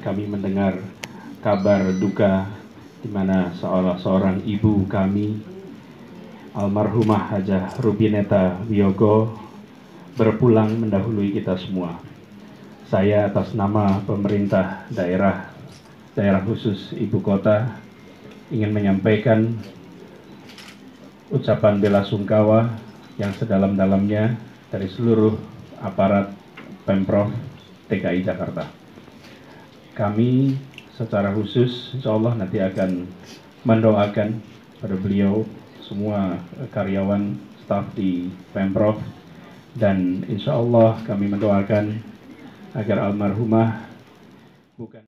kami mendengar kabar duka di mana seolah seorang ibu kami almarhumah Hajah Rubineta Wiyogo berpulang mendahului kita semua. Saya atas nama pemerintah daerah daerah khusus ibu kota ingin menyampaikan ucapan bela sungkawa yang sedalam-dalamnya dari seluruh aparat Pemprov DKI Jakarta. Kami secara khusus insya Allah nanti akan mendoakan pada beliau semua karyawan staf di Pemprov. Dan insya Allah kami mendoakan agar almarhumah bukan